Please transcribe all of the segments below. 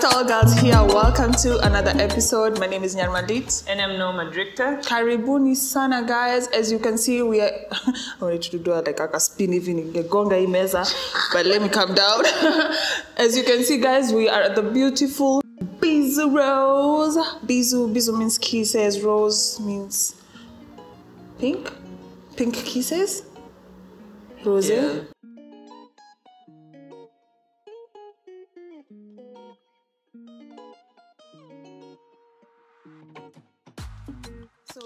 Tall Girls here. Welcome to another episode. My name is Nyarmalit. And I'm Nomad Richter. Karibuni sana guys. As you can see, we are I wanted to do like a spin even in the gonga imeza, but let me calm down. As you can see, guys, we are at the beautiful Bizu Rose. Bizu, Bizu means kisses, rose means pink. Pink kisses. Rose. Yeah.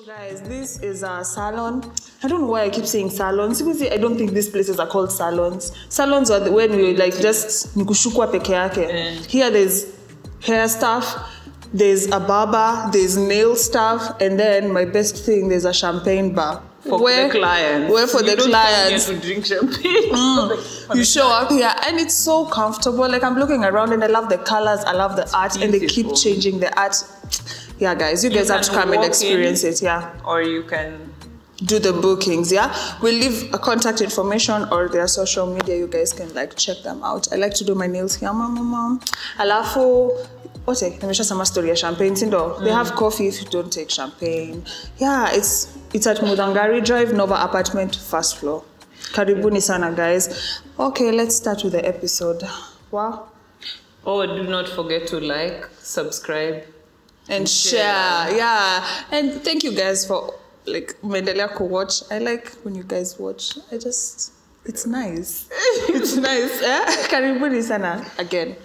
Guys, this is our salon. I don't know why I keep saying salons. Because I don't think these places are called salons. Salons are the, when you like just nikushukwa peke yake. Mm. Here there's hair stuff, there's a barber, there's nail stuff, and then my best thing there's a champagne bar. For the clients. Where for You the don't clients. here to drink champagne. The- You show up here and it's so comfortable. Like I'm looking around and I love the colors, I love the art, and they keep changing the art. Yeah, guys, you guys have to come and walk in. experience it. Yeah. Or you can do the bookings yeah. We'll leave a contact information or their social media. You guys can like check them out. I like to do my nails here mama mama alafu ote nimeshasema story. Ya champagne sindo they mm. have coffee if you don't take champagne. Yeah it's it's at Muthangari drive nova apartment first floor. Karibuni sana guys. Okay let's start with the episode. Wow Oh, do not forget to like, subscribe. And share. Yeah. And thank you guys for like umeendelea watch. I like when you guys watch. I just it's nice. it's nice. Eh? Karibuni sana again.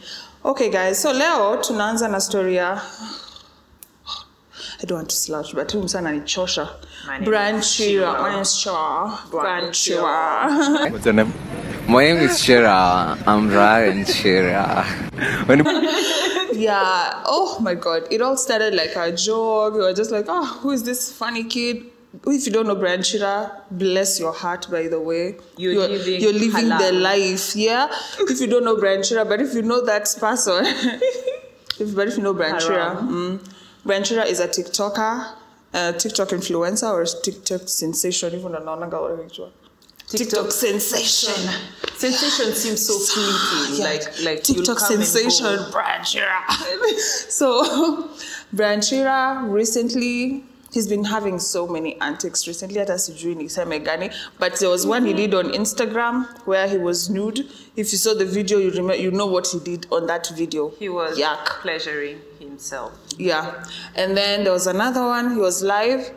Okay guys, so leo tunaanza na story ya I don't want to slouch, but huyu msana nichosha. My name is Branchira. Shira. My name is Shira. Branchira. Branchira. What's your name? My name is Shira. I'm Ryan Shira. Yeah. Oh my God. It all started like a joke. We were just like, oh, who is this funny kid? If you don't know Brian Chira, bless your heart, by the way. You're living you're living the life, yeah? if you don't know Brian Chira, but if you know that person, if, but if you know Brian Chira, mm, Brian Chira is a TikToker, a TikTok influencer or TikTok sensation, even anaonaga wanaitwa. TikTok sensation. Sensation seems so fleeting. Yeah. Like like TikTok sensation. Brian Chira. so Brian Chira recently he's been having so many antics recently hata sijui niseme gani but there was one he mm-hmm. did on Instagram where he was nude if you saw the video you remember you know what he did on that video He was yuck pleasuring himself. yeah and then there was another one he was live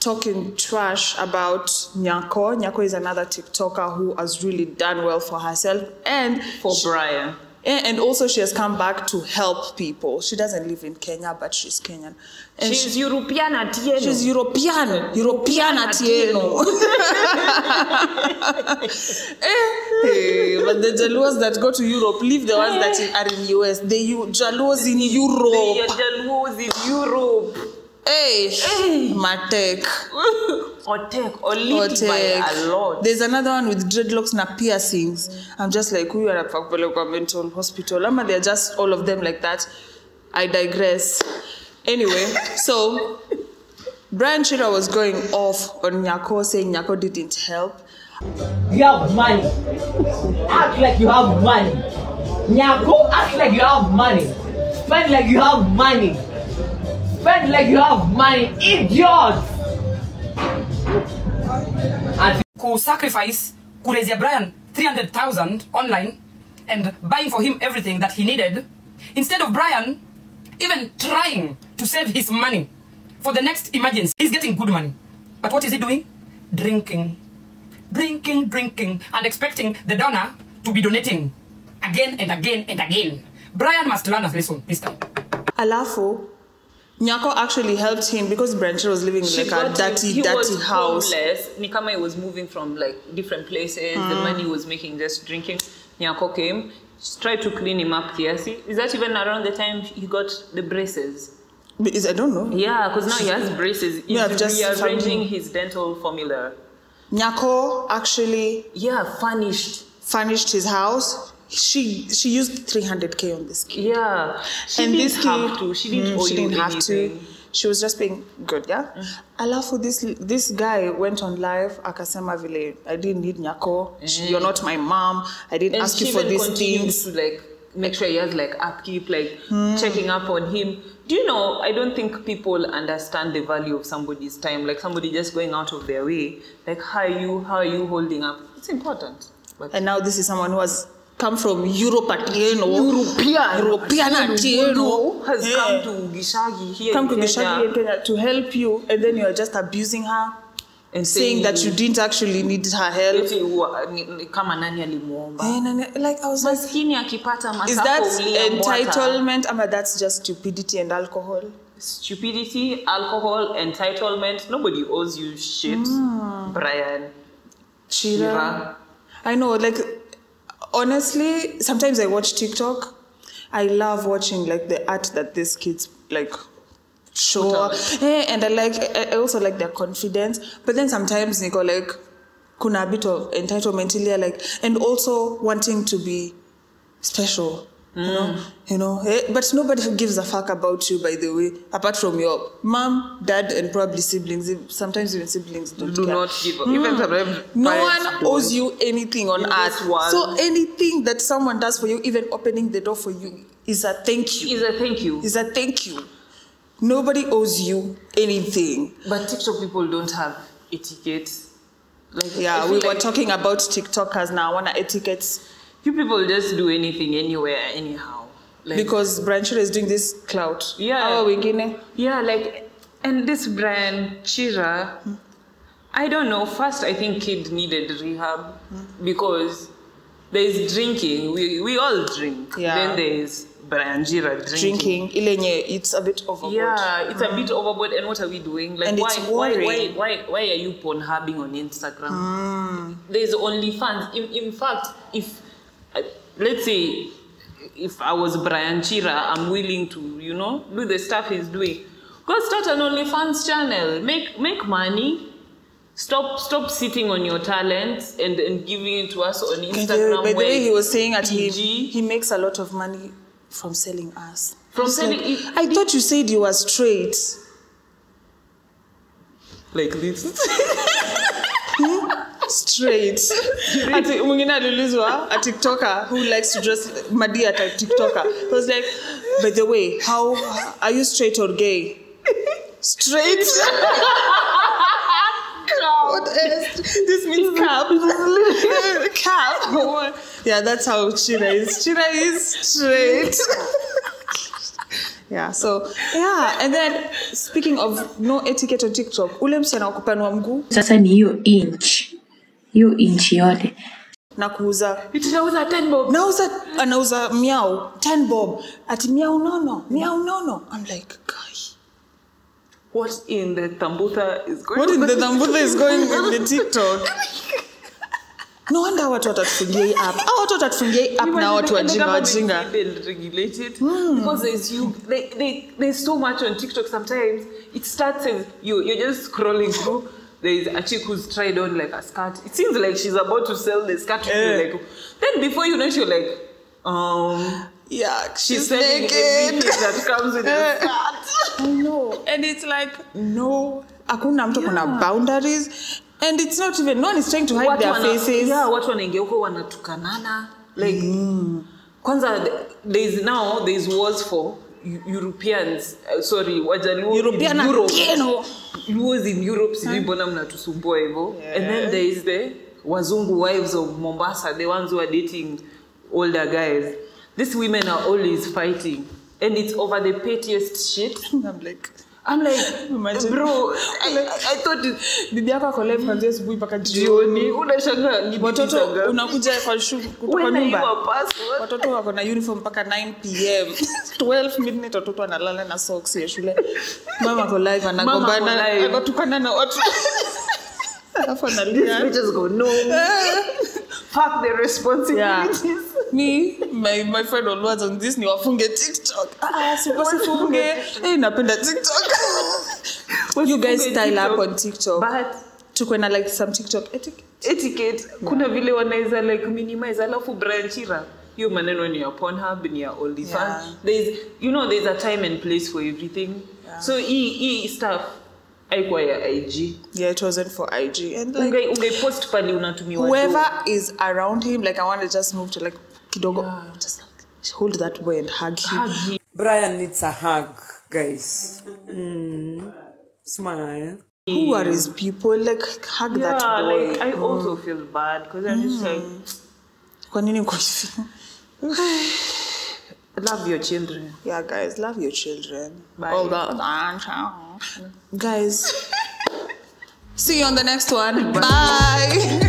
talking trash about Nyako. Nyako is another TikToker who has really done well for herself and For Brian. and and also she has come back to help people. She doesn't live in Kenya, but she's Kenyan. And She's she- European at the end. she's European. European Atieno. Eh, hey, but the Jaluos that go to Europe leave the ones that eh. are in the US. The Jaluos in The Europe. Jaluos in Europe. Hey, Matek. Or tech. Or Or lit by a lot. There's another one with dreadlocks and piercings. I'm just like, who are kupelekwa mental hospital? Ama they're just all of them like that. I digress. Anyway, so Brian Chira was going off on Nyako, saying Nyako didn't help. You have money. Act like you have money. Nyako, act like you have money. Spend like you have money. Spend like you have money. Idiot! And ku-sacrifice kurezia brian 300000 online and buying for him everything that he needed instead of brian even trying to save his money for the next emergency he's getting good money but what is he doing drinking drinking drinking and expecting the donor to be donating again and again and again brian must learn a lesson this time Alafu, Nyako actually helped him because Brian Chira was living in She like a dirty, him, he dirty was house. homeless. Nikama was moving from like different places. The money hmm. was making just drinking. Nyako came, tried to clean him up. Kiasi. Is that even around the time he got the braces? Is I don't know. Yeah, because now he has braces. He's Yeah, I've just rearranging found- his dental formula. Nyako actually Yeah, furnished. furnished his house. She she used 300k on this kid. Yeah, she and didn't this have kid, to. She didn't mm, she didn't have anything. to. She was just being good, yeah. Mm. Alafu this this guy went on live akasema vile I didn't need nyako. She- mm. You're not my mom. I didn't And ask you for these things. to like make sure he has like upkeep, like hmm. checking up on him. Do you know? I don't think people understand the value of somebody's time. Like somebody just going out of their way. Like how are you? How are you holding up? It's important. But And now this is someone who has come from Europe at you know. European. European at you know. has Yeah. come to Gishagi here. come to in Gishagi Kenya in Kenya to help you, and then you are just abusing her, and saying that you didn't actually need her help. eti wa- ni- ni- kama nani alimuomba And, and, like I was like, maskini akipata is masako that ulia mbwata. entitlement? Ama that's just stupidity and alcohol. stupidity alcohol entitlement nobody owes you shit Hmm. brian Chira. Chira. I know, like honestly, sometimes I watch TikTok. I love watching like the art that these kids like show, Eh, and I like. I also like their confidence. But then sometimes Nico like, kuna a bit of entitlement like, and also wanting to be special. You know, you know, eh, but nobody gives a fuck about you, by the way, apart from your mom, dad, and probably siblings. Sometimes even siblings don't do care. not give up even sometimes No one owes you anything on earth. So anything that someone does for you, even opening the door for you, is a thank you. is a thank you Is a thank you. Nobody owes you anything. but tiktok people don't have etiquette like Yeah, we were talking about TikTokers now. Wanna etiquettes you people just do anything anywhere anyhow like because Branchero is doing this clout. Yeah. Our wengine. Yeah, like, and this brand, Chira, I don't know. First, I think kid needed rehab because there's drinking. We, we all drink. Yeah. Then there's Brian Chira drinking. Drinking. Ilenye, it's a bit overboard. Yeah, it's a bit overboard. And what are we doing? Like, And why, why, why, why, why are you porn hubbing on Instagram? Hmm. There's only fans. In, in fact, if let's say if I was Brian Chira, I'm willing to, you know, do the stuff he's doing. Go start an OnlyFans channel. Make make money. Stop stop sitting on your talent and, and giving it to us on By the, Instagram. by the way, he was saying that he, he makes a lot of money from selling us. From selling like, it- I thought you said you were straight. like this. straight. Ati mwingine aliulizwa a tiktoker who likes to dress madi at a tiktoker. He was like by the way how are you straight or gay? Straight. What else? this means cap. Cap. Yeah that's how China is. China is straight. Yeah so yeah and then speaking of no etiquette on tiktok ule msichana wa kupanua mguu. Sasa ni hiyo inch hiyo inchi yote na kuuza Itauza 10 bob. nauza uh, anauza miau 10 bob. Ati miau nono miau nono. I'm like guy. What in the Tambutha is going what in the on? thambutha is going in the tiktok? No wonder watu watatufungia hii app. Au watu watatufungia hii app na watu And the wajinga government wajinga. will regulate hmm. because there's you they, they, there's so much on TikTok sometimes. It starts as you. You're just scrolling through there's a chick who's tried on like a skirt it seems like she's about to sell the skirt to you Eh. like then before you know it you're like um yeah she's she's selling naked everything that comes with the Eh. skirt I know. And it's like, no, hakuna mtu kuna boundaries. And it's not even, no one is trying to hide Watu their wana- faces. yeah, watu wanaingia huko wanatukanana like mm. kwanza th- there's now there's wars for Europeans uh, sorry wajaluo European in Europe. Latino. Luos in Europe sijui mbona mnatusumbua hivyo. And then there is the wazungu wives of Mombasa the ones who are dating older guys. These women are always fighting. And it's over the pettiest shit. I'm like, I'm like bro I, I, thought bibi yako ako live kuanzia asubuhi mpaka jioni. Unashangaa ni Watoto unakuja kwa shu- kutoka nyumba. watoto wako na uniform mpaka 9 pm 12 midnight watoto analala na socks ya shule. Mama ako live anagombana anatukana na watu. Alafu These analia bitches go, no. Fuck the responsibilities. me my, my friend always on this ni wafunge tiktok. Ah, sifunge hey, napenda tiktok you guys Wasifunge style up on tiktok. But tukwe na like some tiktok etiquette. Etiquette kuna vile wanaweza like minimize alafu Brian Chira hiyo maneno ni ya Pornhub ni ya OnlyFans Yeah. there's you know there's a time and place for everything. So hii hii stuff haikuwa ya IG yeah it wasn't for ig and like unge ungepost pale unatumiwa whoever is around him like i want to just move to like kidogo. Just like hold that boy and hug him. Hug him. Brian needs a hug, guys. Mm. Smile. Who are his people? Like hug Yeah, that boy. like I also mm. feel bad because I'm just like, mm. Kwa nini uko hivi? love your children. yeah, guys, love your children. Bye. All that. Guys, see you on the next one. Bye.